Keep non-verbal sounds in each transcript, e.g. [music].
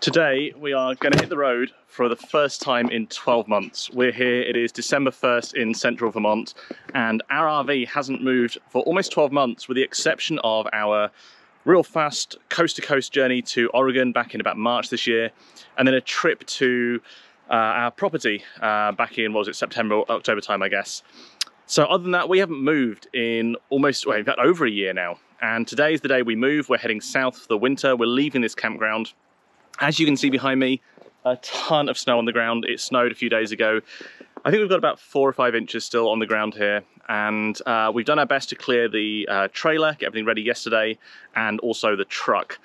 Today we are going to hit the road for the first time in 12 months. We're here, it is December 1st in central Vermont and our RV hasn't moved for almost 12 months with the exception of our real fast coast to coast journey to Oregon back in about March this year and then a trip to uh, our property uh, back in, what was it, September, October time I guess. So other than that, we haven't moved in almost, well, in fact, over a year now. And today is the day we move. We're heading south for the winter. We're leaving this campground as you can see behind me, a ton of snow on the ground. It snowed a few days ago. I think we've got about four or five inches still on the ground here and uh, we've done our best to clear the uh, trailer, get everything ready yesterday and also the truck.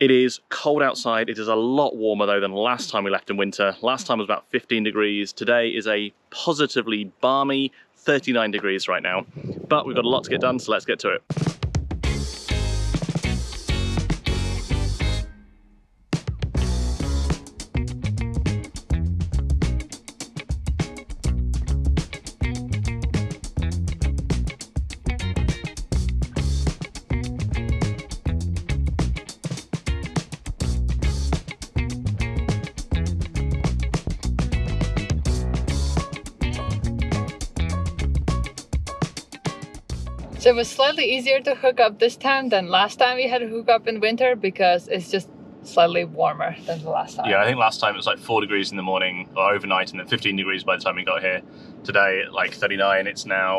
It is cold outside. It is a lot warmer though than last time we left in winter. Last time was about 15 degrees. Today is a positively balmy 39 degrees right now. But we've got a lot to get done, so let's get to it. So it was slightly easier to hook up this time than last time we had to hook up in winter because it's just slightly warmer than the last time. Yeah, I think last time it was like four degrees in the morning or overnight and then 15 degrees by the time we got here. Today, like 39, it's now,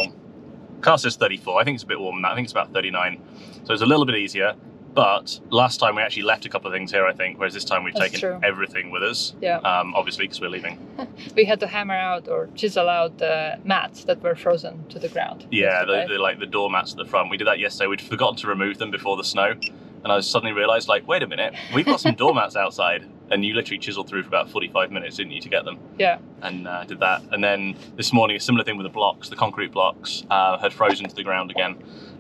car says 34. I think it's a bit warmer than that. I think it's about 39. So it's a little bit easier. But last time we actually left a couple of things here, I think, whereas this time we've That's taken true. everything with us. Yeah. Um, obviously, because we're leaving. [laughs] we had to hammer out or chisel out the mats that were frozen to the ground. Yeah, the, the like the doormats at the front. We did that yesterday. We'd forgotten to remove them before the snow, and I suddenly realised, like, wait a minute, we've got some [laughs] doormats outside, and you literally chiseled through for about forty-five minutes, didn't you, to get them? Yeah. And uh, did that, and then this morning a similar thing with the blocks. The concrete blocks uh, had frozen to the ground again.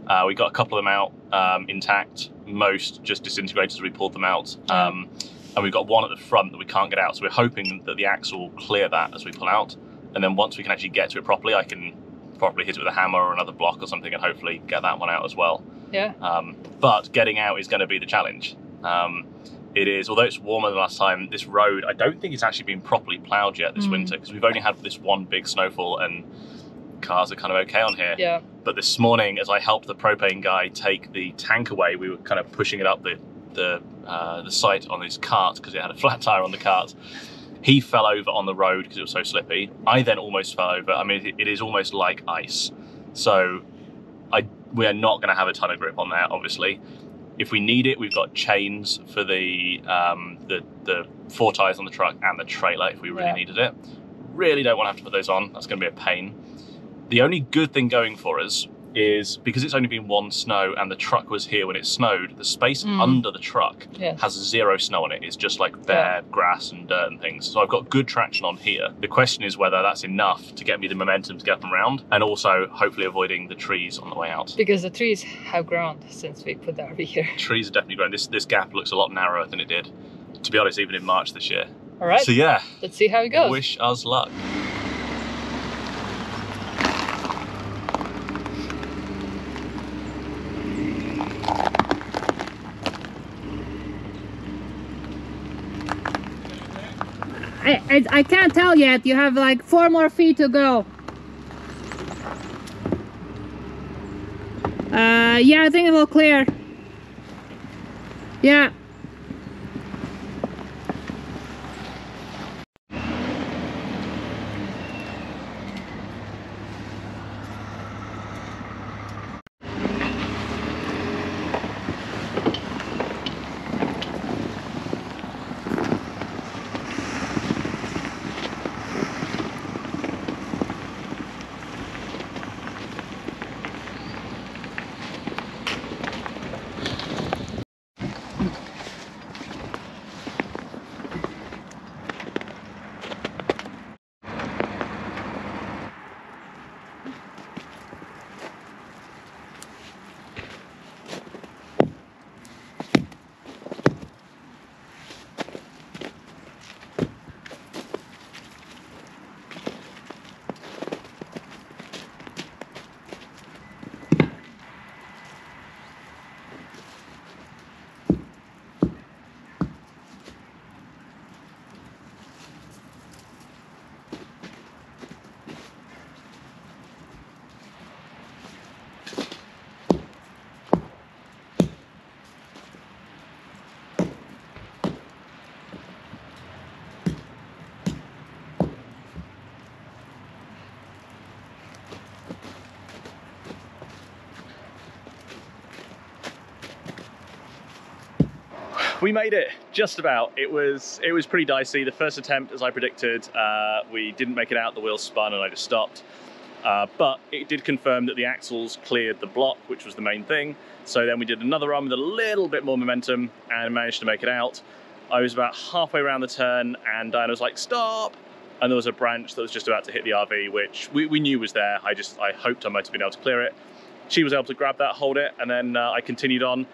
Uh, we got a couple of them out um, intact. Most just disintegrated as we pulled them out. Um, and we've got one at the front that we can't get out. So we're hoping that the axle will clear that as we pull out. And then once we can actually get to it properly, I can probably hit it with a hammer or another block or something and hopefully get that one out as well. Yeah. Um, but getting out is going to be the challenge. Um, it is, although it's warmer than last time, this road, I don't think it's actually been properly ploughed yet this Mm. winter because we've only had this one big snowfall and cars are kind of okay on here. Yeah. But this morning, as I helped the propane guy take the tank away, we were kind of pushing it up the the uh, the site on his cart because it had a [laughs] flat tire on the cart. He fell over on the road because it was so slippy. I then almost fell over. I mean, it, it is almost like ice. So, I we are not going to have a ton of grip on that, obviously. If we need it, we've got chains for the um, the the four tires on the truck and the trailer if we really Yeah. needed it. Really don't want to have to put those on. That's going to be a pain. The only good thing going for us is because it's only been one snow and the truck was here when it snowed, the space Mm. under the truck Yes. has zero snow on it. It's just like bare grass and dirt and things. So I've got good traction on here. The question is whether that's enough to get me the momentum to get them around and also hopefully avoiding the trees on the way out. because the trees have grown since we put the RV here. [laughs] Trees are definitely growing. This this gap looks a lot narrower than it did, to be honest, even in March this year. All right. So yeah, Let's see how it goes. wish us luck. I, I, can't tell yet. You have like four more feet to go. Uh, yeah, I think it will clear. Yeah. We made it just about. It was it was pretty dicey. The first attempt, as I predicted, uh, we didn't make it out. The wheel spun and I just stopped. Uh, but it did confirm that the axles cleared the block, which was the main thing. So then we did another run with a little bit more momentum and managed to make it out. I was about halfway around the turn and Diana was like, stop! And there was a branch that was just about to hit the RV, which we, we knew was there. I just, I hoped I might have been able to clear it. She was able to grab that, hold it, and then uh, I continued on.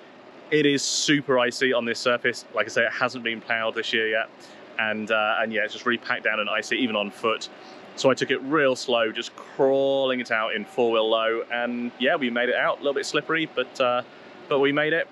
It is super icy on this surface. Like I say, it hasn't been plowed this year yet. And, uh, and yeah, it's just really packed down and icy, even on foot. So I took it real slow, just crawling it out in four wheel low, and yeah, we made it out. A little bit slippery, but uh, but we made it.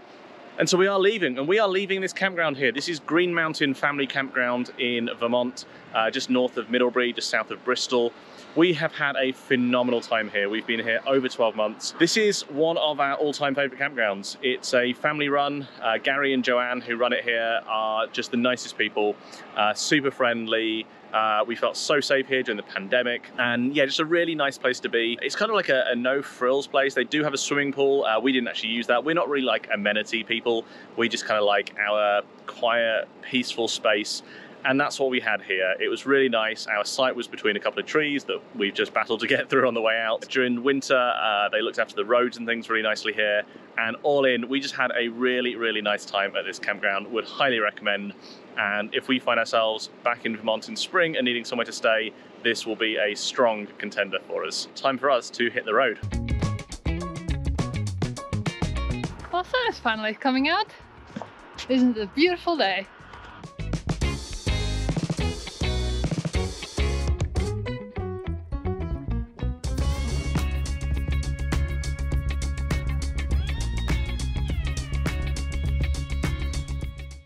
And so we are leaving, and we are leaving this campground here. This is Green Mountain Family Campground in Vermont, uh, just north of Middlebury, just south of Bristol. We have had a phenomenal time here. We've been here over 12 months. This is one of our all-time favorite campgrounds. It's a family run. Uh, Gary and Joanne, who run it here, are just the nicest people, uh, super friendly, uh, we felt so safe here during the pandemic, and yeah, just a really nice place to be. It's kind of like a, a no frills place. They do have a swimming pool. Uh, we didn't actually use that. We're not really like amenity people. We just kind of like our quiet, peaceful space. And that's what we had here. It was really nice. Our site was between a couple of trees that we've just battled to get [laughs] through on the way out. During winter, uh, they looked after the roads and things really nicely here. And all in, we just had a really, really nice time at this campground. Would highly recommend. And if we find ourselves back in Vermont in spring and needing somewhere to stay, this will be a strong contender for us. Time for us to hit the road. Well, sun is finally coming out. Isn't it a beautiful day?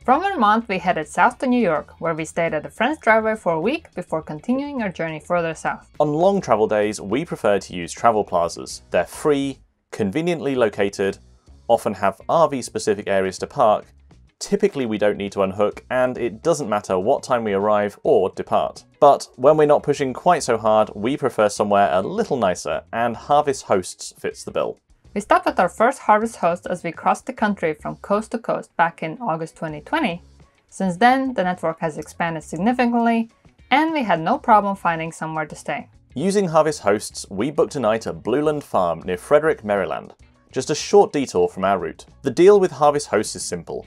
From Vermont, we headed south to New York, where we stayed at a friend's driveway for a week before continuing our journey further south. On long travel days, we prefer to use travel plazas. They're free, conveniently located, often have RV specific areas to park. Typically, we don't need to unhook, and it doesn't matter what time we arrive or depart. But when we're not pushing quite so hard, we prefer somewhere a little nicer, and Harvest Hosts fits the bill. We stopped at our first Harvest Host as we crossed the country from coast to coast back in August 2020. Since then, the network has expanded significantly, and we had no problem finding somewhere to stay. Using Harvest Hosts, we booked a night at Blueland Farm near Frederick, Maryland, just a short detour from our route. The deal with Harvest Hosts is simple.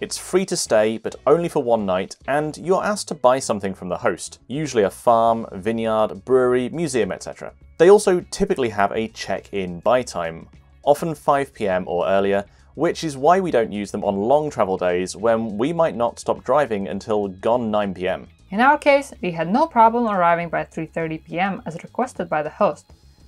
It's free to stay, but only for one night, and you're asked to buy something from the host, usually a farm, vineyard, brewery, museum, etc. They also typically have a check-in buy time, often 5pm or earlier, which is why we don't use them on long travel days when we might not stop driving until gone 9pm. In our case, we had no problem arriving by 3.30pm as requested by the host.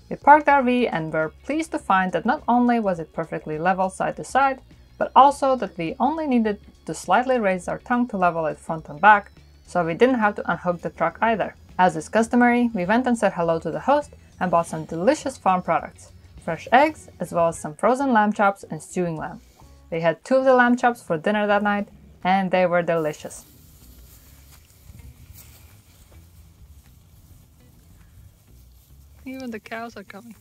We parked our RV and were pleased to find that not only was it perfectly level side to side, but also that we only needed to slightly raise our tongue to level it front and back, so we didn't have to unhook the truck either. As is customary, we went and said hello to the host and bought some delicious farm products fresh eggs, as well as some frozen lamb chops and stewing lamb. They had two of the lamb chops for dinner that night, and they were delicious. Even the cows are coming.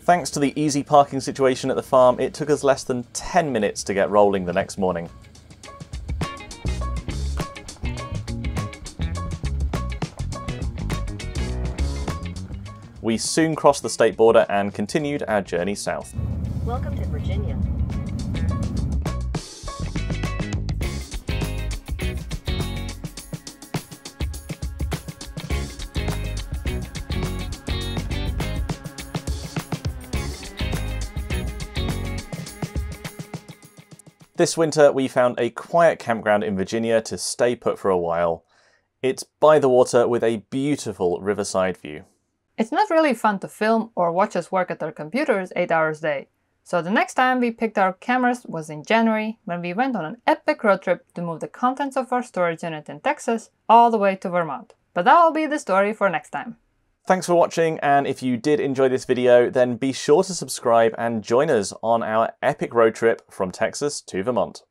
Thanks to the easy parking situation at the farm, it took us less than 10 minutes to get rolling the next morning. We soon crossed the state border and continued our journey south. Welcome to Virginia. This winter, we found a quiet campground in Virginia to stay put for a while. It's by the water with a beautiful riverside view. It's not really fun to film or watch us work at our computers 8 hours a day. So the next time we picked our cameras was in January when we went on an epic road trip to move the contents of our storage unit in Texas all the way to Vermont. But that will be the story for next time. Thanks for watching and if you did enjoy this video then be sure to subscribe and join us on our epic road trip from Texas to Vermont.